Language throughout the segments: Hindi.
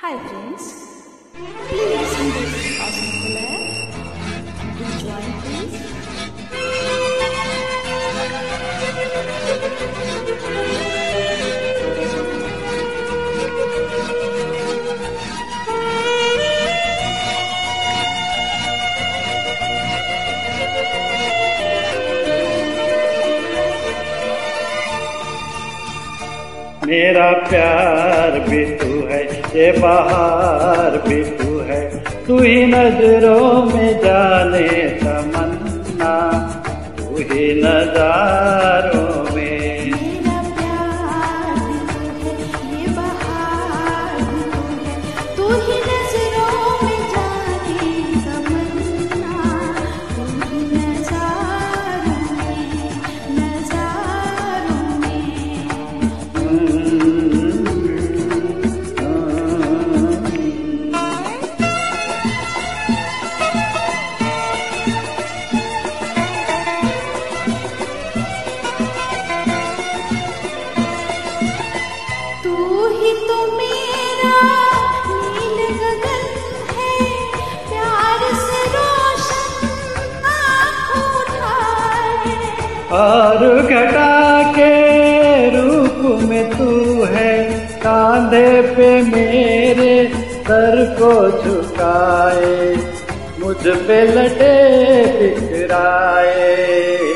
Hi friends, please visit our and join मेरा प्यार भी तू है ये बहार भी तू है। तू ही नजरों में जाने तमन्ना तू ही नजारों में और घटा के रूप में तू है, कांधे पे मेरे सर को झुकाए, मुझ पे लटे बिखराए।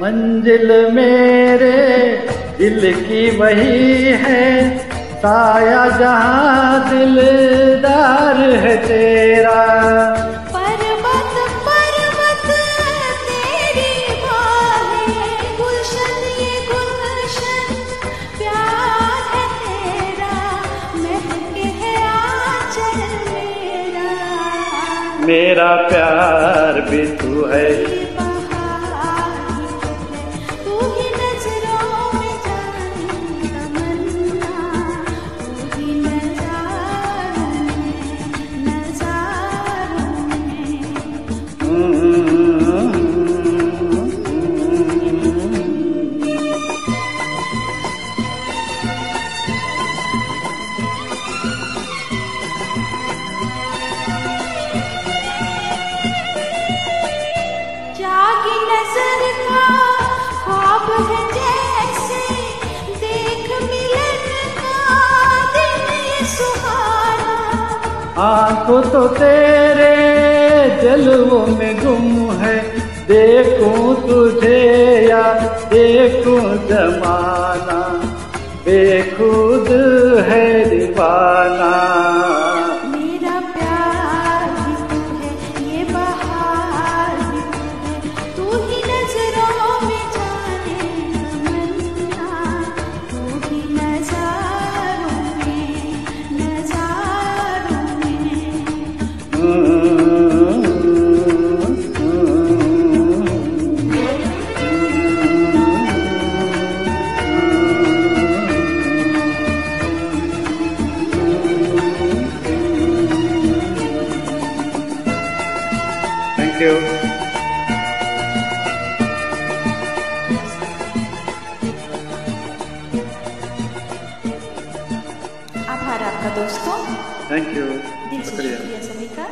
मंजिल मेरे दिल की वही है। साया जहाँ दिलदार है तेरा। पर्वत पर्वत तेरी गुलशन ये गुलशन प्यार है तेरा। महके है आंचल मेरा। मेरा प्यार भी तू है। आँखों तो तेरे जलवों में गुम है। देखूँ तुझे या देखूँ जमाना, बेखुद है दीवाना। आभार आपका दोस्तों। थैंक यू शुक्रिया। शुक्रिया सभी का।